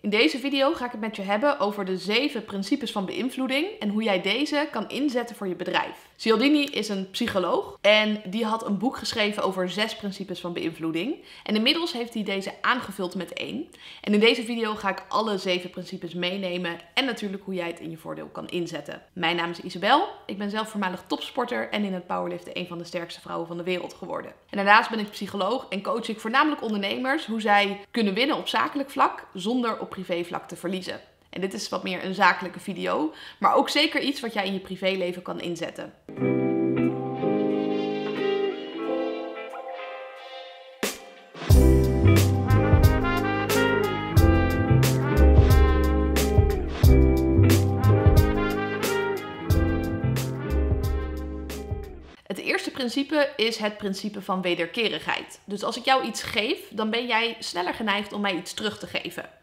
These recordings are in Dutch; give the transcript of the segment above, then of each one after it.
In deze video ga ik het met je hebben over de zeven principes van beïnvloeding en hoe jij deze kan inzetten voor je bedrijf. Cialdini is een psycholoog en die had een boek geschreven over zes principes van beïnvloeding. En inmiddels heeft hij deze aangevuld met één. En in deze video ga ik alle zeven principes meenemen en natuurlijk hoe jij het in je voordeel kan inzetten. Mijn naam is Isabel, ik ben zelf voormalig topsporter en in het powerliften een van de sterkste vrouwen van de wereld geworden. En daarnaast ben ik psycholoog en coach ik voornamelijk ondernemers hoe zij kunnen winnen op zakelijk vlak zonder op privévlak te verliezen. En dit is wat meer een zakelijke video, maar ook zeker iets wat jij in je privéleven kan inzetten. Het eerste principe is het principe van wederkerigheid. Dus als ik jou iets geef, dan ben jij sneller geneigd om mij iets terug te geven.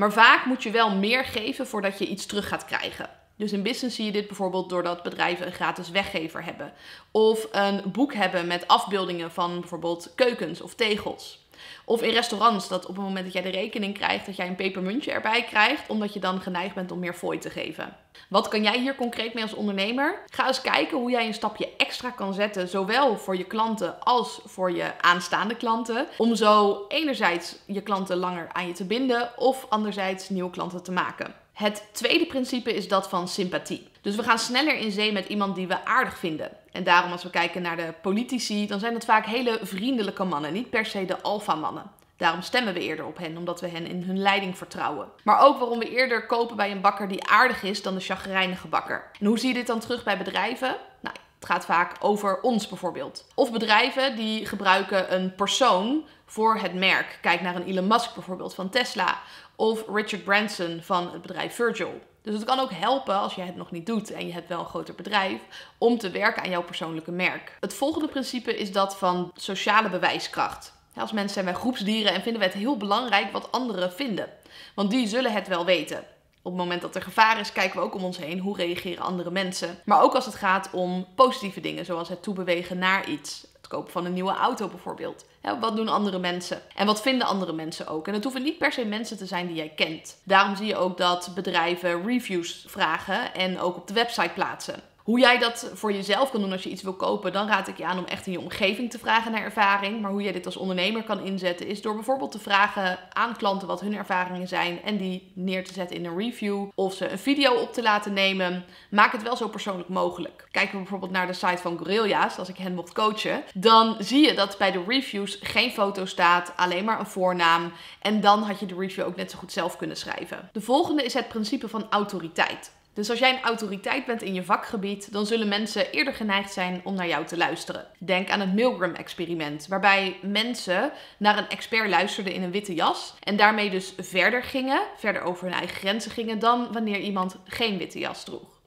Maar vaak moet je wel meer geven voordat je iets terug gaat krijgen. Dus in business zie je dit bijvoorbeeld doordat bedrijven een gratis weggever hebben. Of een boek hebben met afbeeldingen van bijvoorbeeld keukens of tegels. Of in restaurants, dat op het moment dat jij de rekening krijgt, dat jij een pepermuntje erbij krijgt, omdat je dan geneigd bent om meer fooi te geven. Wat kan jij hier concreet mee als ondernemer? Ga eens kijken hoe jij een stapje extra kan zetten, zowel voor je klanten als voor je aanstaande klanten. Om zo enerzijds je klanten langer aan je te binden of anderzijds nieuwe klanten te maken. Het tweede principe is dat van sympathie. Dus we gaan sneller in zee met iemand die we aardig vinden. En daarom als we kijken naar de politici, dan zijn het vaak hele vriendelijke mannen, niet per se de alfamannen. Daarom stemmen we eerder op hen, omdat we hen in hun leiding vertrouwen. Maar ook waarom we eerder kopen bij een bakker die aardig is dan de chagrijnige bakker. En hoe zie je dit dan terug bij bedrijven? Nou, het gaat vaak over ons bijvoorbeeld. Of bedrijven die gebruiken een persoon voor het merk. Kijk naar een Elon Musk bijvoorbeeld van Tesla. Of Richard Branson van het bedrijf Virgil. Dus het kan ook helpen als je het nog niet doet en je hebt wel een groter bedrijf, om te werken aan jouw persoonlijke merk. Het volgende principe is dat van sociale bewijskracht. Als mensen zijn wij groepsdieren en vinden we het heel belangrijk wat anderen vinden. Want die zullen het wel weten. Op het moment dat er gevaar is, kijken we ook om ons heen hoe reageren andere mensen. Maar ook als het gaat om positieve dingen, zoals het toebewegen naar iets. Kopen van een nieuwe auto bijvoorbeeld. wat doen andere mensen? En wat vinden andere mensen ook? En het hoeven niet per se mensen te zijn die jij kent. Daarom zie je ook dat bedrijven reviews vragen en ook op de website plaatsen. Hoe jij dat voor jezelf kan doen als je iets wil kopen, dan raad ik je aan om echt in je omgeving te vragen naar ervaring. Maar hoe jij dit als ondernemer kan inzetten, is door bijvoorbeeld te vragen aan klanten wat hun ervaringen zijn en die neer te zetten in een review. Of ze een video op te laten nemen. Maak het wel zo persoonlijk mogelijk. Kijken we bijvoorbeeld naar de site van Gorilla's, als ik hen mocht coachen, dan zie je dat bij de reviews geen foto staat, alleen maar een voornaam. En dan had je de review ook net zo goed zelf kunnen schrijven. De volgende is het principe van autoriteit. Dus als jij een autoriteit bent in je vakgebied, dan zullen mensen eerder geneigd zijn om naar jou te luisteren. Denk aan het Milgram-experiment, waarbij mensen naar een expert luisterden in een witte jas en daarmee dus verder gingen, verder over hun eigen grenzen gingen, dan wanneer iemand geen witte jas droeg.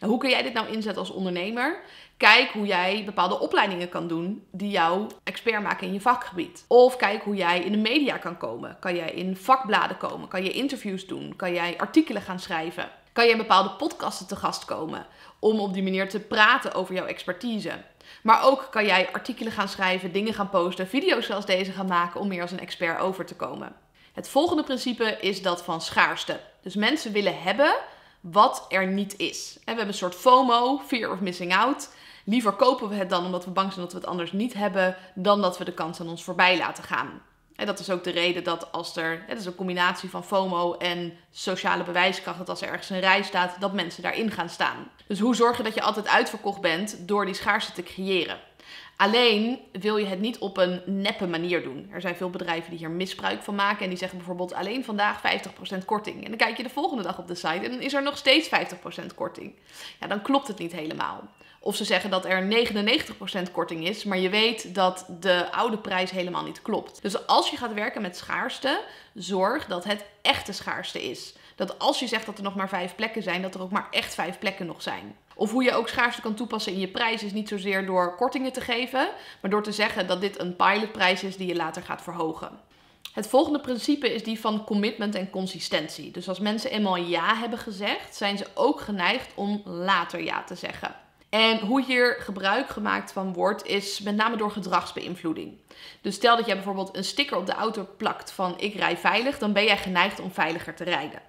Nou, hoe kun jij dit nou inzetten als ondernemer? Kijk hoe jij bepaalde opleidingen kan doen die jou expert maken in je vakgebied. Of kijk hoe jij in de media kan komen. Kan jij in vakbladen komen? Kan je interviews doen? Kan jij artikelen gaan schrijven? Kan je in bepaalde podcasten te gast komen om op die manier te praten over jouw expertise. Maar ook kan jij artikelen gaan schrijven, dingen gaan posten, video's zoals deze gaan maken om meer als een expert over te komen. Het volgende principe is dat van schaarste. Dus mensen willen hebben wat er niet is. we hebben een soort FOMO, fear of missing out. Liever kopen we het dan omdat we bang zijn dat we het anders niet hebben, dan dat we de kans aan ons voorbij laten gaan. En dat is ook de reden dat als er, het is een combinatie van FOMO en sociale bewijskracht, dat als er ergens een rij staat, dat mensen daarin gaan staan. Dus hoe zorg je dat je altijd uitverkocht bent door die schaarste te creëren? Alleen wil je het niet op een neppe manier doen. Er zijn veel bedrijven die hier misbruik van maken en die zeggen bijvoorbeeld alleen vandaag 50% korting. En dan kijk je de volgende dag op de site en dan is er nog steeds 50% korting. Ja, dan klopt het niet helemaal. Of ze zeggen dat er 99% korting is, maar je weet dat de oude prijs helemaal niet klopt. Dus als je gaat werken met schaarste, zorg dat het echte schaarste is. Dat als je zegt dat er nog maar vijf plekken zijn, dat er ook maar echt vijf plekken nog zijn. Of hoe je ook schaarste kan toepassen in je prijs is niet zozeer door kortingen te geven, maar door te zeggen dat dit een pilotprijs is die je later gaat verhogen. Het volgende principe is die van commitment en consistentie. Dus als mensen eenmaal ja hebben gezegd, zijn ze ook geneigd om later ja te zeggen. En hoe hier gebruik gemaakt van wordt, is met name door gedragsbeïnvloeding. Dus stel dat jij bijvoorbeeld een sticker op de auto plakt van ik rij veilig, dan ben jij geneigd om veiliger te rijden.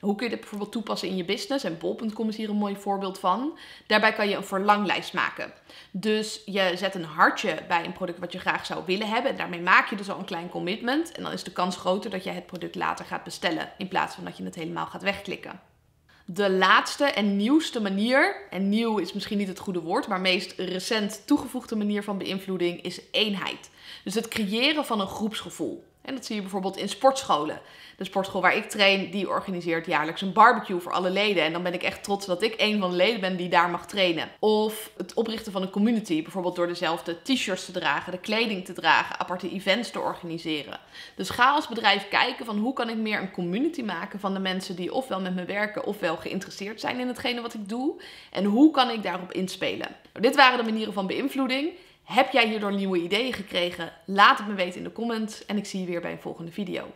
Hoe kun je dit bijvoorbeeld toepassen in je business? En bol.com is hier een mooi voorbeeld van. Daarbij kan je een verlanglijst maken. Dus je zet een hartje bij een product wat je graag zou willen hebben. En daarmee maak je dus al een klein commitment. En dan is de kans groter dat je het product later gaat bestellen. In plaats van dat je het helemaal gaat wegklikken. De laatste en nieuwste manier, en nieuw is misschien niet het goede woord, maar meest recent toegevoegde manier van beïnvloeding is eenheid. Dus het creëren van een groepsgevoel. En dat zie je bijvoorbeeld in sportscholen. De sportschool waar ik train, die organiseert jaarlijks een barbecue voor alle leden. En dan ben ik echt trots dat ik een van de leden ben die daar mag trainen. Of het oprichten van een community, bijvoorbeeld door dezelfde t-shirts te dragen, de kleding te dragen, aparte events te organiseren. Dus ga als bedrijf kijken van hoe kan ik meer een community maken van de mensen die ofwel met me werken ofwel geïnteresseerd zijn in hetgene wat ik doe. En hoe kan ik daarop inspelen? Nou, dit waren de manieren van beïnvloeding. Heb jij hierdoor nieuwe ideeën gekregen? Laat het me weten in de comments en ik zie je weer bij een volgende video.